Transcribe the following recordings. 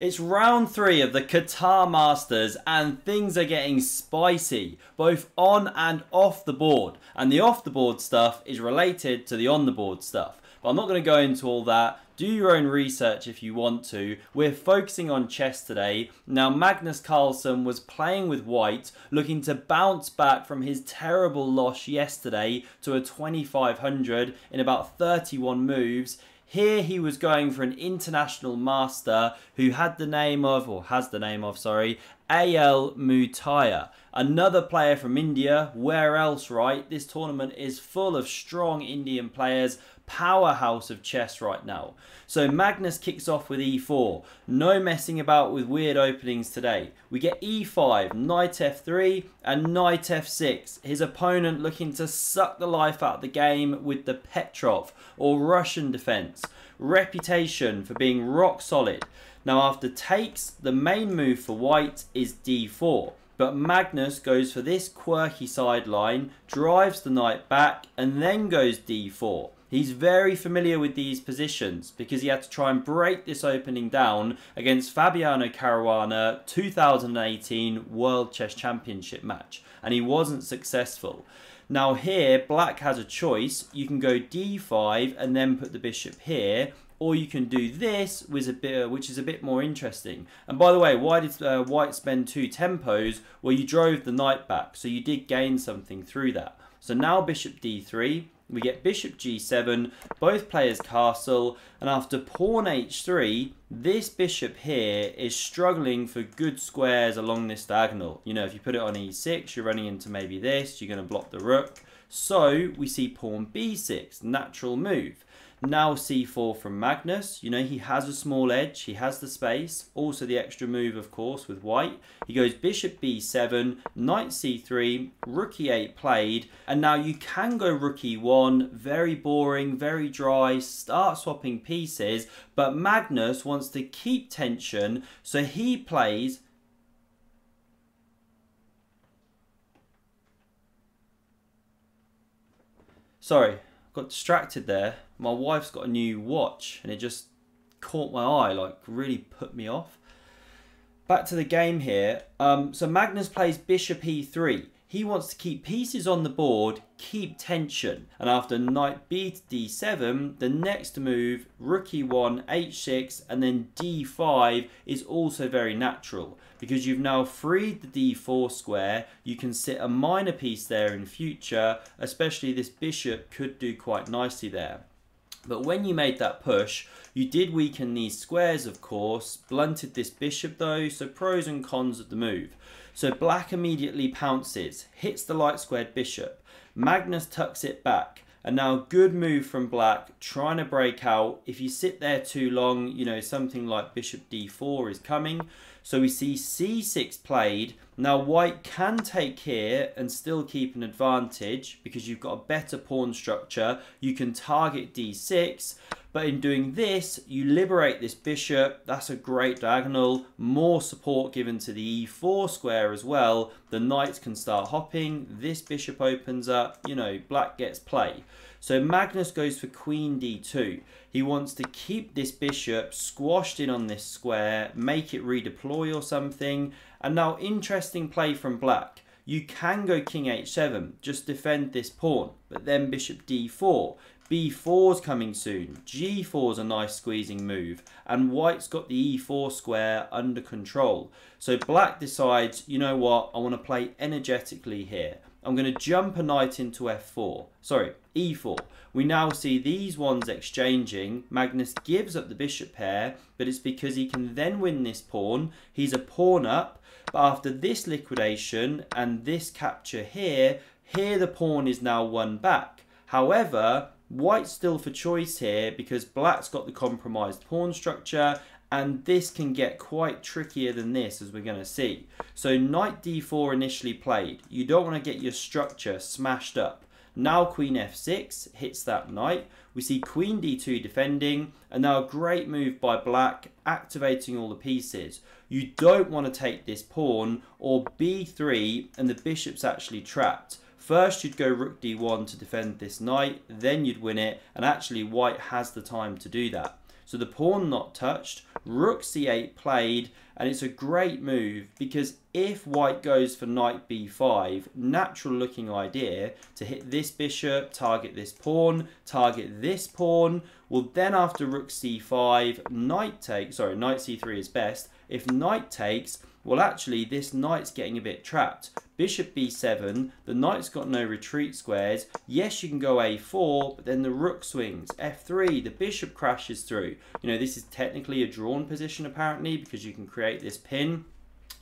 It's round three of the Qatar Masters and things are getting spicy, both on and off the board. And the off the board stuff is related to the on the board stuff. But I'm not going to go into all that. Do your own research if you want to. We're focusing on chess today. Now, Magnus Carlsen was playing with white, looking to bounce back from his terrible loss yesterday to a 2500 in about 31 moves. Here he was going for an international master who had the name of, or has the name of, sorry, AL Muthaiah. Another player from India, where else, right? This tournament is full of strong Indian players, powerhouse of chess right now. So Magnus kicks off with e4. No messing about with weird openings today. We get e5, knight f3, and knight f6. His opponent looking to suck the life out of the game with the Petrov, or Russian defense. Reputation for being rock solid. Now after takes, the main move for white is d4. But Magnus goes for this quirky sideline, drives the knight back, and then goes d4. He's very familiar with these positions because he had to try and break this opening down against Fabiano Caruana 2018 World Chess Championship match and he wasn't successful. Now here black has a choice. You can go d5 and then put the bishop here or you can do this, which is a bit, which is a bit more interesting. And by the way, why did uh, white spend two tempos? Well, you drove the knight back, so you did gain something through that. So now bishop d3, we get bishop g7, both players castle, and after pawn h3, this bishop here is struggling for good squares along this diagonal. You know, if you put it on e6, you're running into maybe this, you're going to block the rook. So we see pawn b6, natural move. Now c4 from Magnus. You know, he has a small edge. He has the space. Also the extra move, of course, with white. He goes bishop b7, knight c3, rook e8 played. And now you can go rook e1. Very boring, very dry. Start swapping pieces. But Magnus wants to keep tension. So he plays Sorry, got distracted there. My wife's got a new watch and it just caught my eye, like really put me off. Back to the game here. Um, so Magnus plays bishop e3. He wants to keep pieces on the board, keep tension. And after knight b to d7, the next move, rook e1, h6, and then d5 is also very natural. Because you've now freed the d4 square, you can sit a minor piece there in future, especially this bishop could do quite nicely there. But when you made that push, you did weaken these squares, of course, blunted this bishop though, so pros and cons of the move. So black immediately pounces, hits the light squared bishop. Magnus tucks it back. And now good move from black, trying to break out. If you sit there too long, you know, something like bishop d4 is coming. So we see c6 played. Now white can take here and still keep an advantage because you've got a better pawn structure. You can target d6. But in doing this, you liberate this bishop. That's a great diagonal. More support given to the e4 square as well. The knights can start hopping. This bishop opens up. You know, black gets play. So Magnus goes for queen d2. He wants to keep this bishop squashed in on this square, make it redeploy or something. And now interesting play from black. You can go king h7, just defend this pawn, but then bishop d4. B4's coming soon, g4's a nice squeezing move, and white's got the e4 square under control. So black decides, you know what, I want to play energetically here. I'm going to jump a knight into f4, sorry, e4. We now see these ones exchanging. Magnus gives up the bishop pair, but it's because he can then win this pawn. He's a pawn up, but after this liquidation and this capture here, here the pawn is now won back. However, white's still for choice here because black's got the compromised pawn structure and this can get quite trickier than this as we're going to see. So knight d4 initially played. You don't want to get your structure smashed up. Now queen f6 hits that knight. We see queen d2 defending, and now a great move by black, activating all the pieces. You don't want to take this pawn, or b3, and the bishop's actually trapped. First you'd go rook d1 to defend this knight, then you'd win it, and actually white has the time to do that. So the pawn not touched, rook c8 played, and it's a great move because if white goes for knight b5, natural looking idea to hit this bishop, target this pawn, target this pawn, well then after rook c5, knight takes, sorry, knight c3 is best. If knight takes, well actually this knight's getting a bit trapped. Bishop b7, the knight's got no retreat squares. Yes, you can go a4, but then the rook swings. f3, the bishop crashes through. You know, this is technically a drawn position apparently because you can create this pin.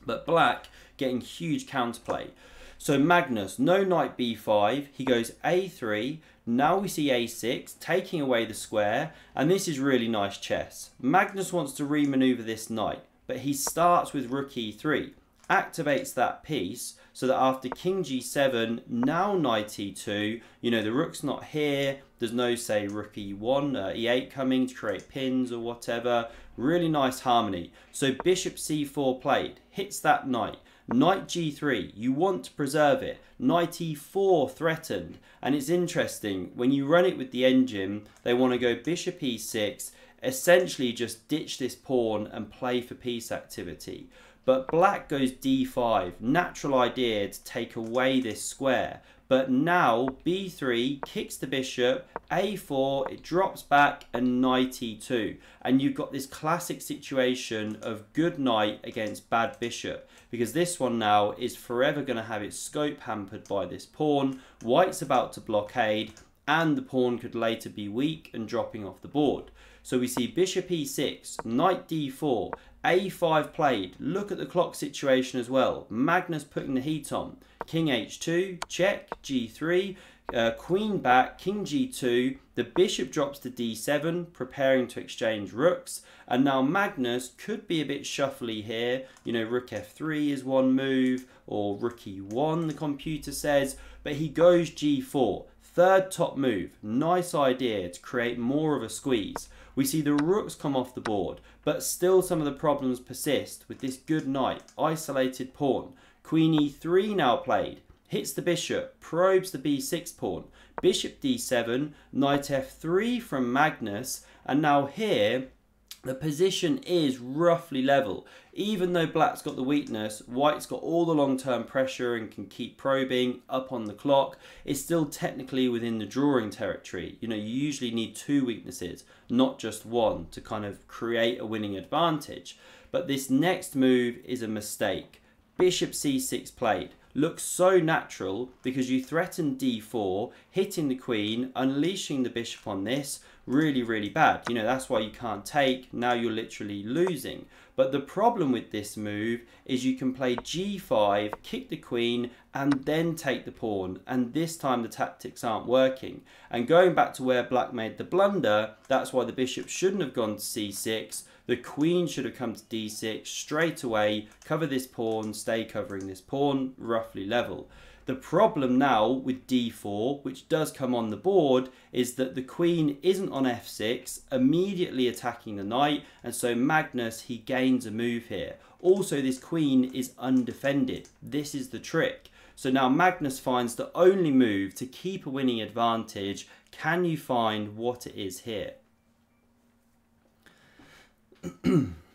But black getting huge counterplay. So Magnus, no knight b5, he goes a3, now we see a6, taking away the square, and this is really nice chess. Magnus wants to remaneuver this knight, but he starts with rook e3, activates that piece, so that after king g7, now knight e2, you know, the rook's not here, there's no, say, rook e1, uh, e8 coming to create pins or whatever. Really nice harmony. So bishop c4 played, hits that knight. Knight g3, you want to preserve it. Knight e4 threatened. And it's interesting, when you run it with the engine, they want to go bishop e6, essentially just ditch this pawn and play for piece activity. But black goes d5, natural idea to take away this square. But now b3 kicks the bishop, a4, it drops back and knight e2. And you've got this classic situation of good knight against bad bishop. Because this one now is forever going to have its scope hampered by this pawn. White's about to blockade and the pawn could later be weak and dropping off the board. So we see bishop e6, knight d4, a5 played. Look at the clock situation as well. Magnus putting the heat on. King h2, check, g3, uh, queen back, king g2, the bishop drops to d7, preparing to exchange rooks, and now Magnus could be a bit shuffly here, you know, rook f3 is one move, or rook e1 the computer says, but he goes g4, third top move, nice idea to create more of a squeeze. We see the rooks come off the board, but still some of the problems persist with this good knight, isolated pawn. Queen e3 now played, hits the bishop, probes the b6 pawn, bishop d7, knight f3 from Magnus, and now here the position is roughly level. Even though black's got the weakness, white's got all the long-term pressure and can keep probing up on the clock. It's still technically within the drawing territory. You know, you usually need two weaknesses, not just one, to kind of create a winning advantage. But this next move is a mistake. Bishop c6 played looks so natural because you threaten d4, hitting the queen, unleashing the bishop on this, really, really bad. You know, that's why you can't take. Now you're literally losing. But the problem with this move is you can play g5, kick the queen, and then take the pawn. And this time the tactics aren't working. And going back to where black made the blunder, that's why the bishop shouldn't have gone to c6. The queen should have come to d6 straight away, cover this pawn, stay covering this pawn, roughly level. The problem now with d4, which does come on the board, is that the queen isn't on f6, immediately attacking the knight, and so Magnus, he gains a move here. Also, this queen is undefended. This is the trick. So now Magnus finds the only move to keep a winning advantage. Can you find what it is here?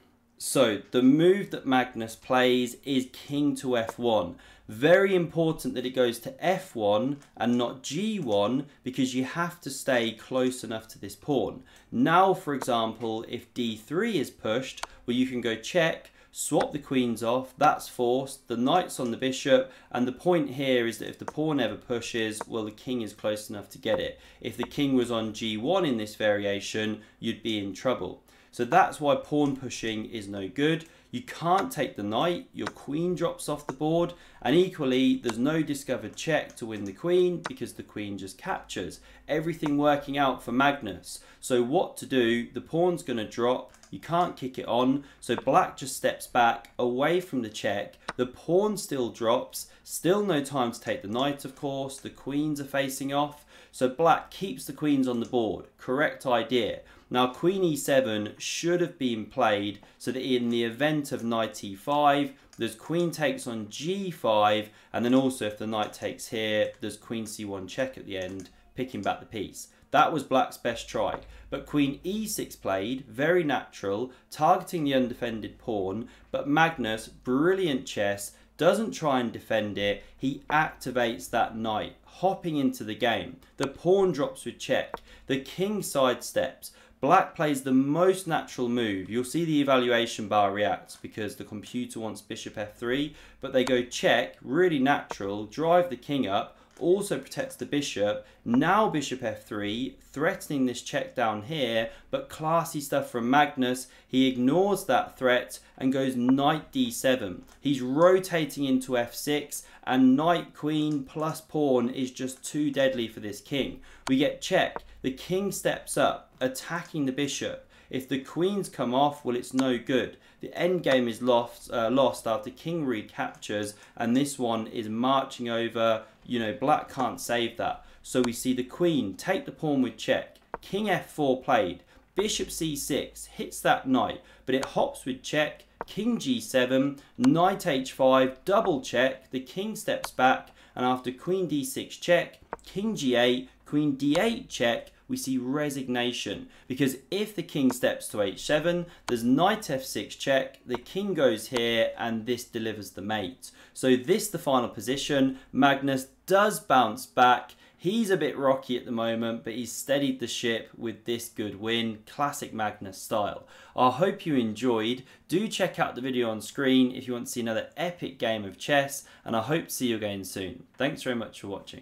so the move that Magnus plays is king to f1. Very important that it goes to f1 and not g1 because you have to stay close enough to this pawn. Now, for example, if d3 is pushed, well, you can go check, swap the queens off, that's forced, the knight's on the bishop, and the point here is that if the pawn ever pushes, well, the king is close enough to get it. If the king was on g1 in this variation, you'd be in trouble. So that's why pawn pushing is no good. You can't take the knight, your queen drops off the board, and equally, there's no discovered check to win the queen because the queen just captures. Everything working out for Magnus. So what to do, the pawn's going to drop, you can't kick it on, so black just steps back away from the check, the pawn still drops, still no time to take the knight of course, the queens are facing off, so black keeps the queens on the board, correct idea. Now queen e7 should have been played so that in the event of knight e5, there's queen takes on g5, and then also if the knight takes here, there's queen c1 check at the end, picking back the piece. That was black's best try. But queen e6 played, very natural, targeting the undefended pawn, but Magnus, brilliant chess, doesn't try and defend it, he activates that knight, hopping into the game. The pawn drops with check, the king sidesteps, Black plays the most natural move. You'll see the evaluation bar reacts because the computer wants bishop f3, but they go check, really natural, drive the king up, also protects the bishop. Now bishop f3, threatening this check down here, but classy stuff from Magnus. He ignores that threat and goes knight d7. He's rotating into f6 and knight queen plus pawn is just too deadly for this king. We get check. The king steps up, attacking the bishop. If the queens come off, well, it's no good. The end game is lost, uh, lost after king recaptures, and this one is marching over. You know, black can't save that. So we see the queen take the pawn with check. King f4 played. Bishop c6 hits that knight, but it hops with check. King g7, knight h5, double check. The king steps back, and after queen d6 check, king g8, queen d8 check, we see resignation because if the king steps to h7 there's knight f6 check the king goes here and this delivers the mate so this the final position magnus does bounce back He's a bit rocky at the moment, but he's steadied the ship with this good win, classic Magnus style. I hope you enjoyed. Do check out the video on screen if you want to see another epic game of chess, and I hope to see you again soon. Thanks very much for watching.